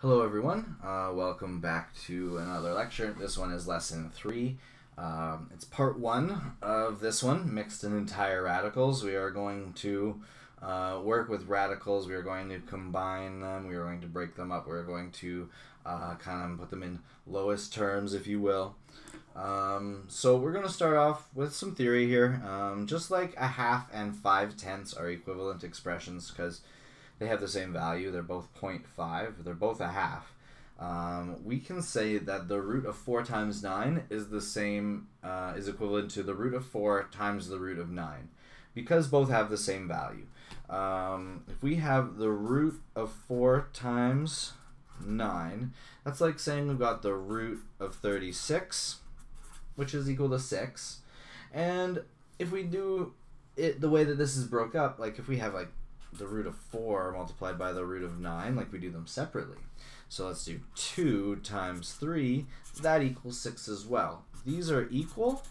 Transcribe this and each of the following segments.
Hello, everyone. Uh, welcome back to another lecture. This one is lesson three. Um, it's part one of this one, mixed and entire radicals. We are going to uh, work with radicals. We are going to combine them. We are going to break them up. We're going to uh, kind of put them in lowest terms, if you will. Um, so we're going to start off with some theory here. Um, just like a half and five tenths are equivalent expressions because they have the same value. They're both 0.5. They're both a half. Um, we can say that the root of 4 times 9 is the same, uh, is equivalent to the root of 4 times the root of 9 because both have the same value. Um, if we have the root of 4 times 9, that's like saying we've got the root of 36, which is equal to 6. And if we do it the way that this is broke up, like if we have like the root of 4 multiplied by the root of 9, like we do them separately. So let's do 2 times 3, that equals 6 as well. These are equal,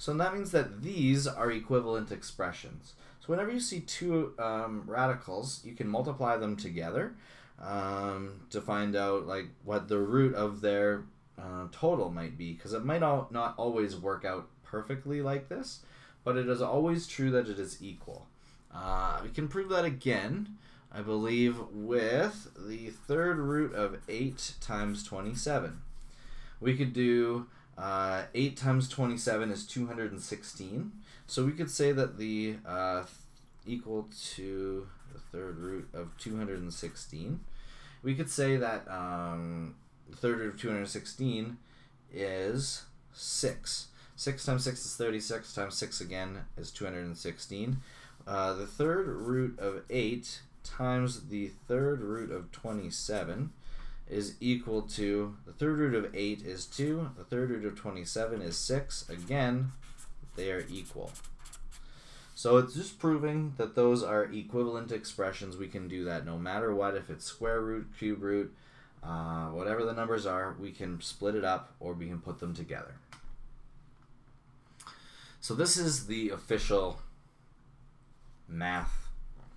so that means that these are equivalent expressions. So whenever you see two um, radicals, you can multiply them together um, to find out like what the root of their uh, total might be, because it might not always work out perfectly like this, but it is always true that it is equal. Uh, we can prove that again, I believe, with the third root of 8 times 27. We could do uh, 8 times 27 is 216. So we could say that the uh, equal to the third root of 216. We could say that um, the third root of 216 is 6. 6 times 6 is 36, times 6 again is 216. Uh, the third root of 8 times the third root of 27 is equal to, the third root of 8 is 2, the third root of 27 is 6. Again, they are equal. So it's just proving that those are equivalent expressions. We can do that no matter what. If it's square root, cube root, uh, whatever the numbers are, we can split it up or we can put them together. So this is the official math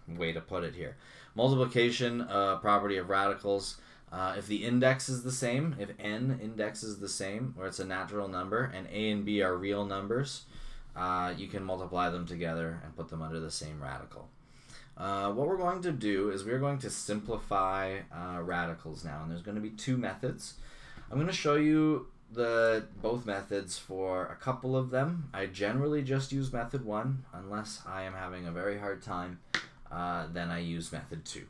way to put it here. Multiplication uh, property of radicals. Uh, if the index is the same, if n index is the same, or it's a natural number, and a and b are real numbers, uh, you can multiply them together and put them under the same radical. Uh, what we're going to do is we're going to simplify uh, radicals now, and there's going to be two methods. I'm going to show you the both methods for a couple of them. I generally just use method one unless I am having a very hard time. Uh, then I use method two.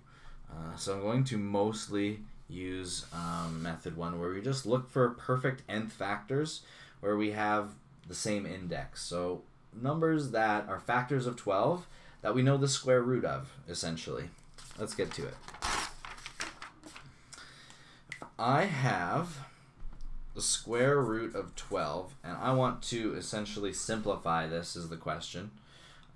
Uh, so I'm going to mostly use um, method one where we just look for perfect nth factors where we have the same index. So numbers that are factors of 12 that we know the square root of, essentially. Let's get to it. I have the square root of 12, and I want to essentially simplify this is the question.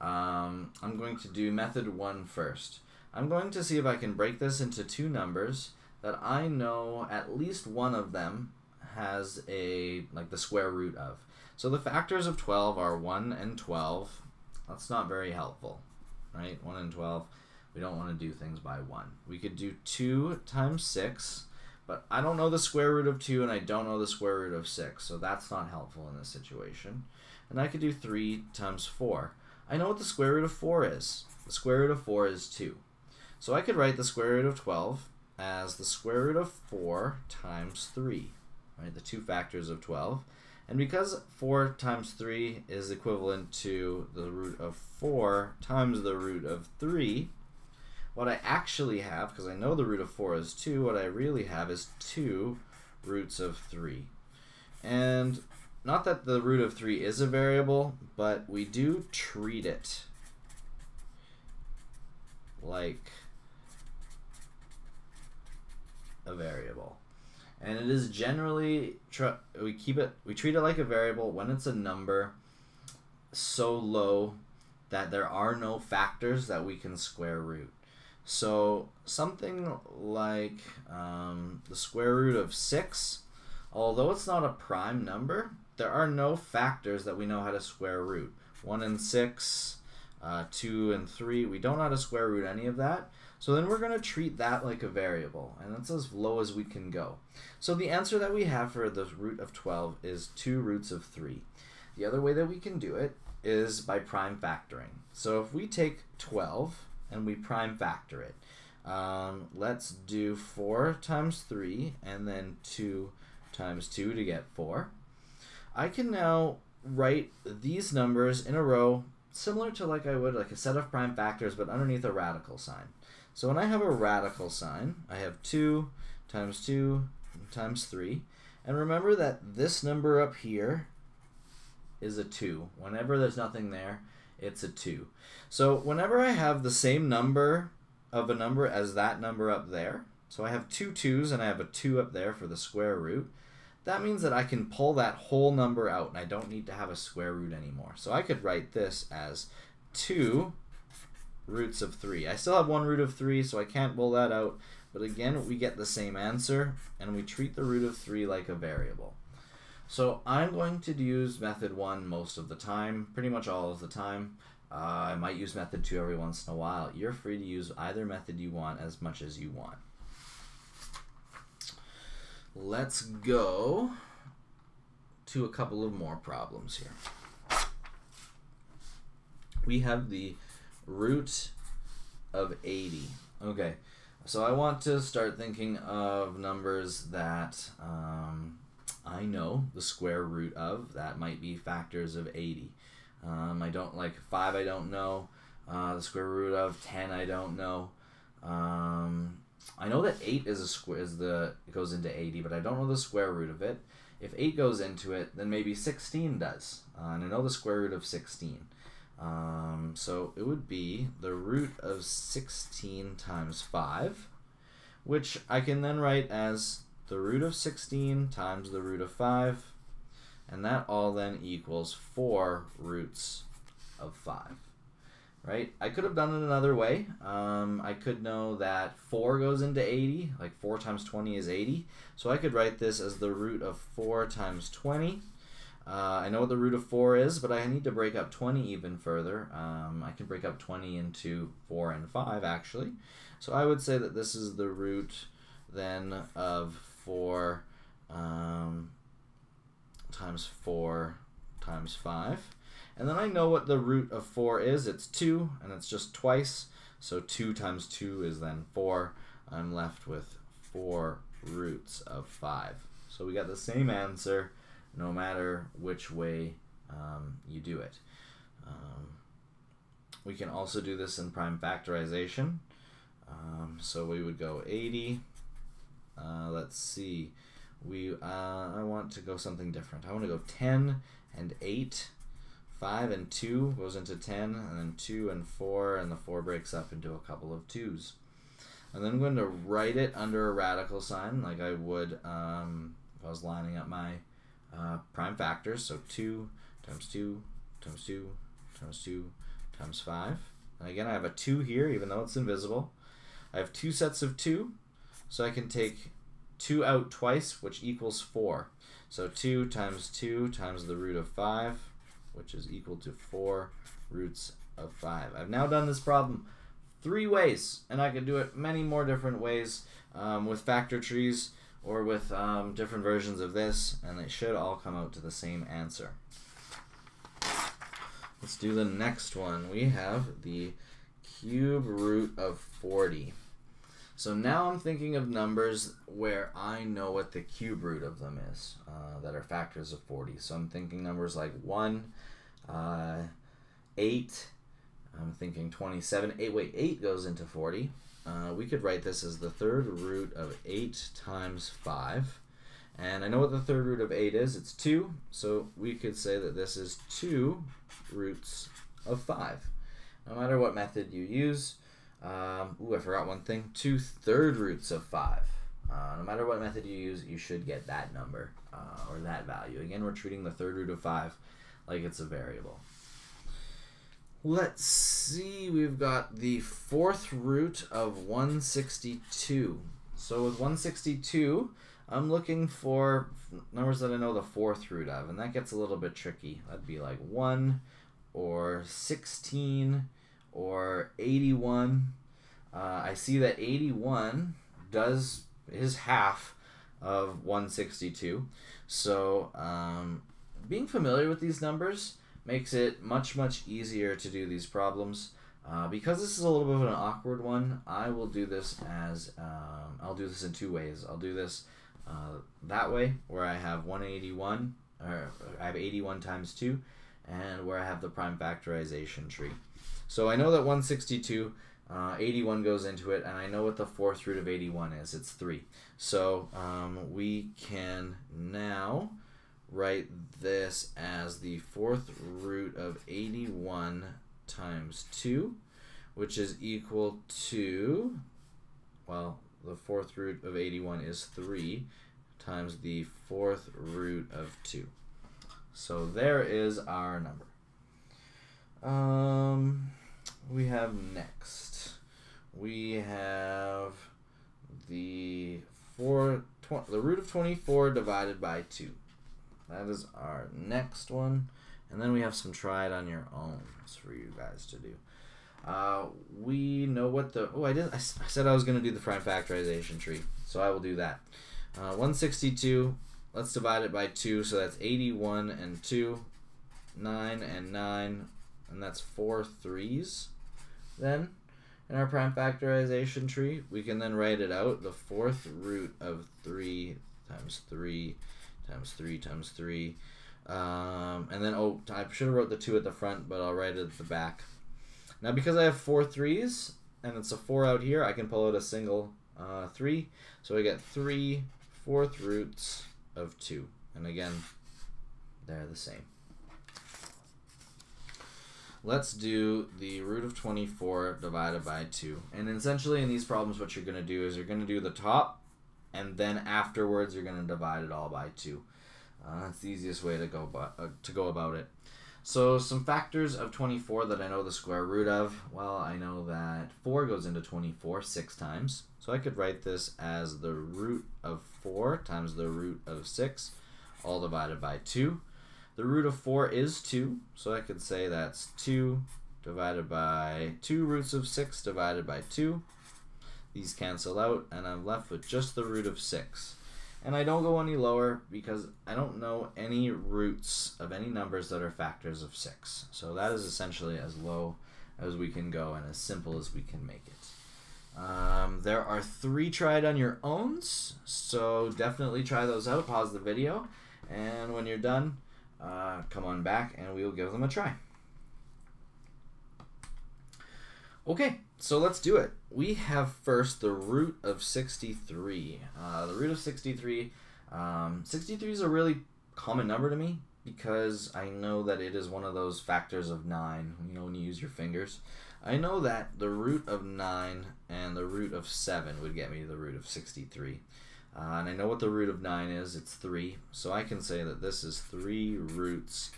Um, I'm going to do method one first. I'm going to see if I can break this into two numbers that I know at least one of them has a, like the square root of. So the factors of 12 are 1 and 12. That's not very helpful, right? 1 and 12. We don't want to do things by 1. We could do 2 times 6 but I don't know the square root of 2 and I don't know the square root of 6, so that's not helpful in this situation. And I could do 3 times 4. I know what the square root of 4 is. The square root of 4 is 2. So I could write the square root of 12 as the square root of 4 times 3, right? The two factors of 12. And because 4 times 3 is equivalent to the root of 4 times the root of 3, what I actually have, because I know the root of 4 is 2, what I really have is 2 roots of 3. And not that the root of 3 is a variable, but we do treat it like a variable. And it is generally, we keep it, we treat it like a variable when it's a number so low that there are no factors that we can square root. So something like um, the square root of 6, although it's not a prime number, there are no factors that we know how to square root. 1 and 6, uh, 2 and 3, we don't know how to square root any of that. So then we're going to treat that like a variable, and that's as low as we can go. So the answer that we have for the root of 12 is 2 roots of 3. The other way that we can do it is by prime factoring. So if we take 12 and we prime factor it, um, let's do 4 times 3 and then 2 times 2 to get 4. I can now write these numbers in a row similar to like I would like a set of prime factors but underneath a radical sign. So when I have a radical sign, I have 2 times 2 times 3. And remember that this number up here is a 2. Whenever there's nothing there, it's a 2. So whenever I have the same number of a number as that number up there, so I have two 2's and I have a 2 up there for the square root, that means that I can pull that whole number out and I don't need to have a square root anymore. So I could write this as 2 roots of 3. I still have one root of 3, so I can't pull that out. But again, we get the same answer, and we treat the root of 3 like a variable. So I'm going to use method 1 most of the time, pretty much all of the time. Uh, I might use method 2 every once in a while. You're free to use either method you want as much as you want. Let's go to a couple of more problems here. We have the root of 80. Okay, so I want to start thinking of numbers that um, I know the square root of. That might be factors of 80. Um, I don't like 5, I don't know. Uh, the square root of 10, I don't know. Um, I know that 8 is a square is the it goes into 80, but I don't know the square root of it. If 8 goes into it, then maybe 16 does. Uh, and I know the square root of 16. Um, so it would be the root of 16 times 5, which I can then write as the root of 16 times the root of 5, and that all then equals 4 roots of 5. Right? I could have done it another way. Um, I could know that 4 goes into 80, like 4 times 20 is 80. So I could write this as the root of 4 times 20, uh, I know what the root of 4 is, but I need to break up 20 even further. Um, I can break up 20 into 4 and 5, actually. So I would say that this is the root then of 4 um, times 4 times 5. And then I know what the root of 4 is. It's 2, and it's just twice. So 2 times 2 is then 4. I'm left with 4 roots of 5. So we got the same answer no matter which way um, you do it. Um, we can also do this in prime factorization. Um, so we would go 80. Uh, let's see. We uh, I want to go something different. I want to go 10 and 8. 5 and 2 goes into 10, and then 2 and 4, and the 4 breaks up into a couple of 2's. And then I'm going to write it under a radical sign like I would um, if I was lining up my uh, prime factors. So 2 times 2 times 2 times 2 times 5. And again, I have a 2 here, even though it's invisible. I have two sets of 2, so I can take 2 out twice, which equals 4. So 2 times 2 times the root of 5, which is equal to 4 roots of 5. I've now done this problem three ways, and I could do it many more different ways um, with factor trees or with um, different versions of this, and they should all come out to the same answer. Let's do the next one. We have the cube root of 40. So now I'm thinking of numbers where I know what the cube root of them is, uh, that are factors of 40. So I'm thinking numbers like 1, uh, 8, I'm thinking 27. 8, wait, 8 goes into 40. Uh, we could write this as the third root of 8 times 5. And I know what the third root of 8 is. It's 2. So we could say that this is 2 roots of 5. No matter what method you use. Um, ooh, I forgot one thing. Two third roots of 5. Uh, no matter what method you use, you should get that number uh, or that value. Again, we're treating the third root of 5 like it's a variable. Let's see, we've got the fourth root of 162. So with 162, I'm looking for numbers that I know the fourth root of, and that gets a little bit tricky. That'd be like 1 or 16 or 81. uh, I see that 81 does is half of 162. So um, being familiar with these numbers makes it much, much easier to do these problems. Uh, because this is a little bit of an awkward one, I will do this as, um, I'll do this in two ways. I'll do this uh, that way, where I have 181, or I have 81 times 2, and where I have the prime factorization tree. So I know that 162, uh, 81 goes into it, and I know what the fourth root of 81 is. It's 3. So um, we can now write this as the fourth root of 81 times 2, which is equal to, well, the fourth root of 81 is 3 times the fourth root of 2. So there is our number. Um, we have next. We have the four, the root of 24 divided by 2. That is our next one. And then we have some try it on your own for you guys to do. Uh, we know what the oh I did I, said I was going to do the prime factorization tree, so I will do that. Uh, 162. Let's divide it by two, so that's 81 and two, nine and nine, and that's four threes. Then in our prime factorization tree, we can then write it out. The fourth root of three times three times three times three. Um, and then, oh, I should have wrote the two at the front, but I'll write it at the back. Now, because I have four threes, and it's a four out here, I can pull out a single uh, three. So I get three fourth roots of two. And again, they're the same. Let's do the root of 24 divided by 2. And essentially in these problems what you're going to do is you're going to do the top and then afterwards you're going to divide it all by 2. Uh, that's the easiest way to go, uh, to go about it. So some factors of 24 that I know the square root of. Well, I know that 4 goes into 24 six times. So I could write this as the root of 4 times the root of 6, all divided by 2. The root of 4 is 2, so I could say that's 2 divided by 2 roots of 6 divided by 2. These cancel out, and I'm left with just the root of 6. And I don't go any lower because I don't know any roots of any numbers that are factors of 6. So that is essentially as low as we can go and as simple as we can make it. Um, there are three tried on your owns, so definitely try those out. Pause the video, and when you're done, uh, come on back and we will give them a try. Okay, so let's do it. We have first the root of 63. Uh, the root of 63, um, 63 is a really common number to me because I know that it is one of those factors of 9, you know, when you use your fingers. I know that the root of 9 and the root of 7 would get me the root of 63. Uh, and I know what the root of 9 is, it's 3. So I can say that this is 3 roots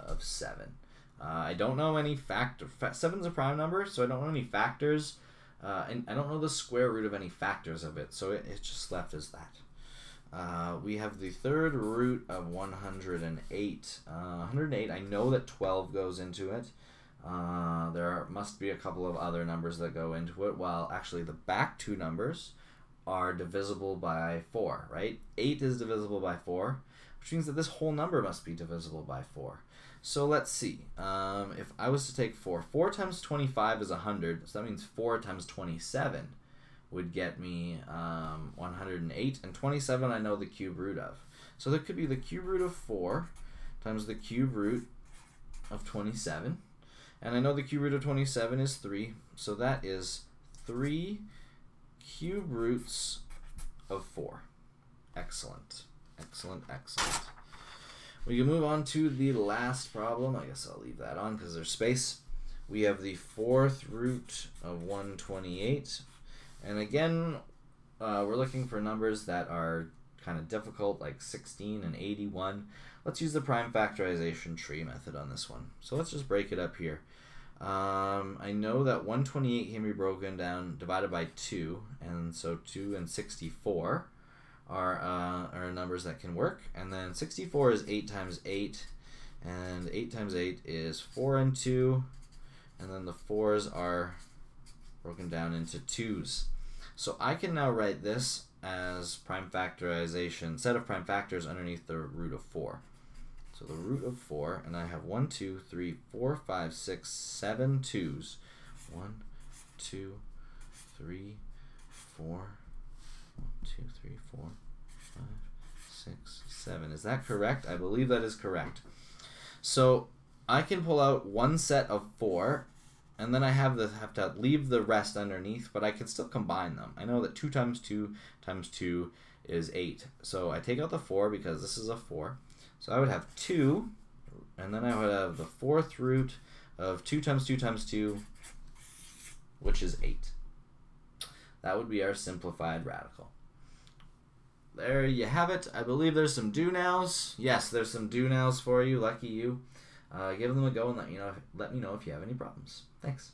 of 7. Uh, I don't know any factor. Fa- seven's a prime number, so I don't know any factors. Uh, and I don't know the square root of any factors of it, so it, it's just left as that. Uh, we have the third root of 108. Uh, 108, I know that 12 goes into it. Uh, there must be a couple of other numbers that go into it, Well, actually the back two numbers are divisible by 4, right? 8 is divisible by 4, which means that this whole number must be divisible by 4. So let's see. Um, if I was to take 4, 4 times 25 is 100, so that means 4 times 27 would get me um, 108, and 27 I know the cube root of. So there could be the cube root of 4 times the cube root of 27, and I know the cube root of 27 is 3, so that is 3 cube roots of 4. Excellent. Excellent, excellent. We can move on to the last problem. I guess I'll leave that on because there's space. We have the fourth root of 128. And again, uh, we're looking for numbers that are kind of difficult, like 16 and 81. Let's use the prime factorization tree method on this one. So let's just break it up here. Um, I know that 128 can be broken down, divided by 2, and so 2 and 64 are, uh, are numbers that can work. And then 64 is 8 times 8, and 8 times 8 is 4 and 2, and then the 4s are broken down into twos. So I can now write this as prime factorization, set of prime factors underneath the root of 4. So the root of 4, and I have 1, 2, 3, 4, 5, 6, 7 2's. 1, 2, 3, 4, 1, 2, 3, 4, 5, 6, 7. Is that correct? I believe that is correct. So I can pull out one set of 4 and then I have the have to leave the rest underneath, but I can still combine them. I know that 2 times 2 times 2 is 8. So I take out the 4 because this is a 4. So I would have 2, and then I would have the fourth root of 2 times 2 times 2, which is 8. That would be our simplified radical. There you have it. I believe there's some do nows. Yes, there's some do nows for you. Lucky you. Uh, give them a go and let you know. Let me know if you have any problems. Thanks.